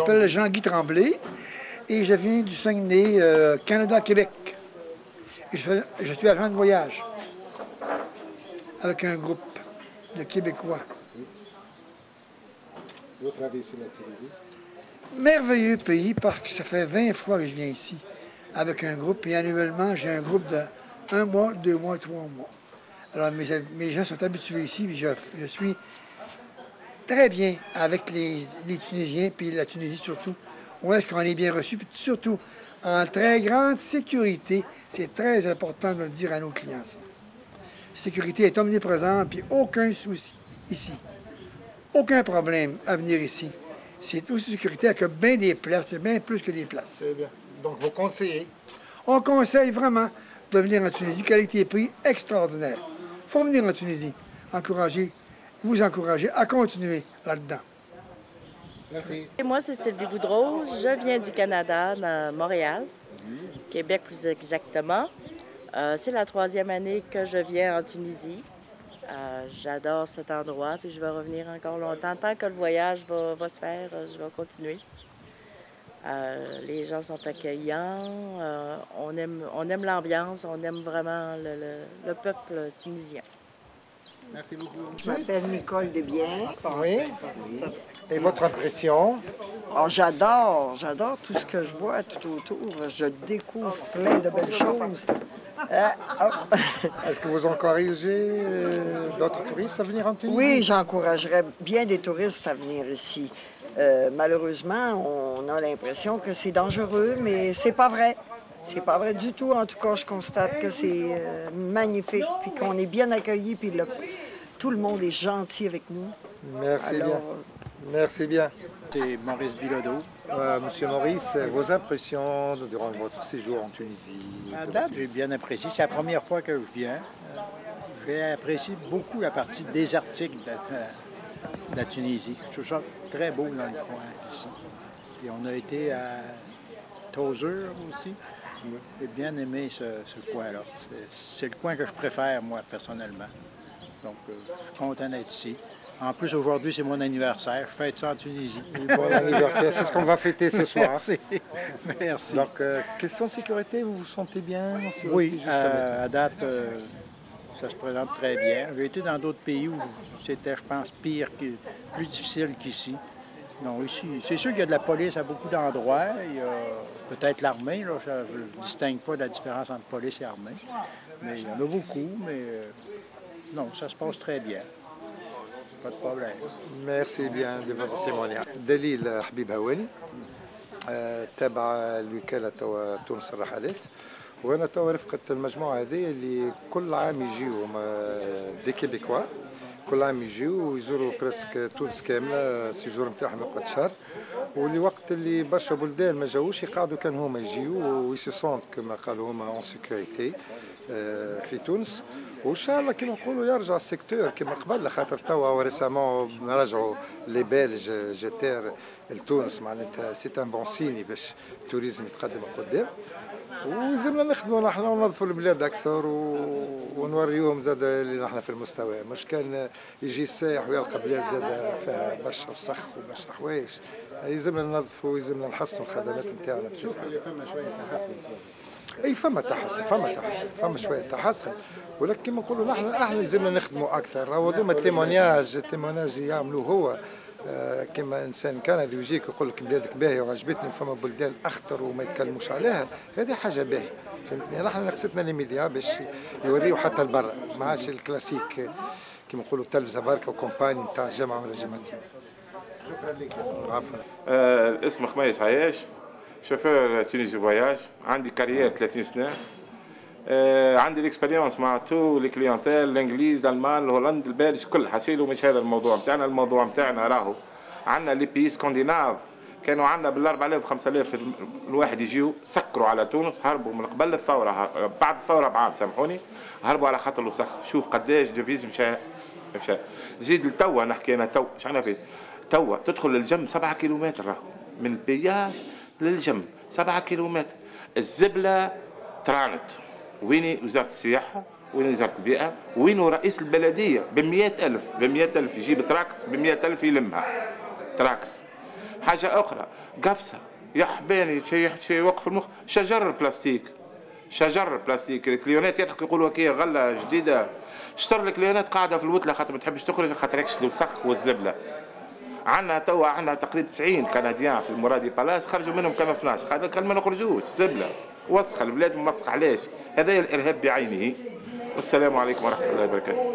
m'appelle Jean-Guy Tremblay et je viens du Saguenay, euh, Canada-Québec. Je, je, suis agent de voyage avec un groupe de Québécois. Vous travaillez sur la Tunisie? Merveilleux pays parce que ça fait 20 fois que je viens ici avec un groupe et annuellement, j'ai un groupe de un mois, deux mois, trois mois. Alors mes, mes gens sont habitués ici, je, je suis très bien avec les, les, Tunisiens, puis la Tunisie surtout. Où est-ce qu'on est bien reçu, puis surtout en très grande sécurité. C'est très important de le dire à nos clients. Ça. Sécurité est omniprésente, puis aucun souci ici. Aucun problème à venir ici. C'est aussi sécurité que bien des places, c'est bien plus que des places. C'est bien. Donc vous conseillez? On conseille vraiment de venir en Tunisie. Qualité-prix extraordinaire. Il faut venir en Tunisie. Encourager, vous encourager à continuer là-dedans. Merci. Et moi, c'est Sylvie Boudreau. Je viens du Canada, de Montréal, Québec plus exactement. Euh, c'est la troisième année que je viens en Tunisie. Euh, J'adore cet endroit, puis je vais revenir encore longtemps. Tant que le voyage va, va se faire, je vais continuer. Euh, les gens sont accueillants, euh, on aime, on aime l'ambiance, on aime vraiment le, le, le, peuple tunisien. Merci beaucoup. Je m'appelle Nicole Desbiens. Oui. Et votre impression? Oh, j'adore, j'adore tout ce que je vois tout autour. Je découvre plein de belles choses. Euh, oh. Est-ce que vous encouragez euh, d'autres touristes à venir en Tunisie? Oui, j'encouragerais bien des touristes à venir ici. Euh, malheureusement, on a l'impression que c'est dangereux, mais c'est pas vrai. C'est pas vrai du tout. En tout cas, je constate que c'est euh, magnifique, puis qu'on est bien accueillis, puis le, tout le monde est gentil avec nous. Merci Alors, bien. Merci bien. C'est Maurice Bilodeau. Euh, Monsieur Maurice, vos impressions durant votre séjour en Tunisie? À date, j'ai bien apprécié. C'est la première fois que je viens. J'ai apprécié beaucoup la partie désertique de, de la Tunisie. Je trouve ça très beau dans le coin ici. Et on a été à Tozur aussi. J'ai bien aimé ce, ce coin-là. C'est le coin que je préfère, moi, personnellement. Donc, euh, je suis content d'être ici. En plus, aujourd'hui, c'est mon anniversaire. Je fête ça en Tunisie. Bon anniversaire. C'est ce qu'on va fêter ce soir. Merci. Merci. Donc, euh, question sécurité, vous vous sentez bien? Oui, euh, à date, euh, ça se présente très bien. J'ai été dans d'autres pays où c'était, je pense, pire, plus difficile qu'ici. Non, ici, c'est sûr qu'il y a de la police à beaucoup d'endroits. Il y a peut-être l'armée, là, je ne distingue pas la différence entre police et armée. Mais il y en a beaucoup, mais non, ça se passe très bien. Pas de problème. Merci bien de votre témoignage. دليل حبيب هواني تابع الوكالة توا تونس الرحلات وانا توا رفقة المجموعة هذه اللي كل عام يجيو دي كيبيكوا كل عام يجيو ويزوروا برسك تونس كاملة السيجور نتاعهم يقعد شهر واللي وقت اللي برشا بلدان ما جاوش يقعدوا كان هما يجيو ويسيسونت كما قالوا هما اون سيكوريتي في تونس. وإن شاء الله كما نقولوا يرجع السيكتور كما قبل خاطر توا ريسامون رجعوا لي بلج جيتير لتونس معناتها سي ان بون سيني باش التوريزم يتقدم قدام. ولازمنا نخدموا نحن وننظفوا البلاد أكثر و... ونوريوهم زاد اللي نحن في المستوى. مش كان يجي السائح ويلقى بلاد زاد فيها برشا وسخ وبرشا حوايج. يلزمنا ننظفوا ويلزمنا نحسنوا الخدمات نتاعنا بصفة عامة. أي فما تحسن فما تحسن فما شوية تحسن. ولكن كما نقولوا نحن إحنا لازمنا نخدموا أكثر. هو ذوما التيمونياج التيمونياج يعملوه هو. آه كما إنسان كندي يجيك يقول لك بلادك باهية وعجبتني فما بلدان أخطر وما يتكلموش عليها. هذه حاجة باهية فهمتني؟ نحن نقصتنا لي ميديا باش يوريو حتى لبرا. ما عادش الكلاسيك كما نقولوا التلفزه بركة وكومباني نتاع جامعه ولا جامعتين شكرا لك. عفوا آه اسمي خميس عياش؟ شوفير تونيزي فواياج عندي كارير 30 سنة. آه عندي الاكسبيريونس مع تو الكليونتيل الانجليز الألمان الهولند البلج كل حسيل ومش هذا الموضوع نتاعنا الموضوع نتاعنا راهو. عندنا لي بي سكنديناف كانوا عندنا بال 4000 5000 الواحد يجيو سكروا على تونس هربوا من قبل الثورة بعد الثورة بعام سامحوني. هربوا على خاطر الوسخ. شوف قداش ديفيز مشى مشى. زيد لتوا نحكي أنا تو شحال في؟ توا تدخل للجم 7 كيلومتر راهو من البياج للجم 7 كيلومتر. الزبلة ترانت. وين وزارة السياحة؟ وين وزارة البيئة؟ وين رئيس البلدية؟ ب ألف ب ألف يجيب تراكس ب ألف يلمها. تراكس. حاجة أخرى قفصة. يا حباني شيء شيء يوقف المخ. شجر البلاستيك. شجر البلاستيك. الكليونات يضحكوا يقولوا كي غلة جديدة. شطر الكليونات قاعدة في الوتلة خاطر ما تحبش تخرج خاطر الوسخ والزبلة. عندنا توا عندنا تقريبا 90 كنديان في المرادي بالاس خرجوا منهم كانوا 12 خاطر كان ما نخرجوش زبلة. وسخه البلاد موسخه علاش؟ هذا الإرهاب بعينه. والسلام عليكم ورحمة الله وبركاته.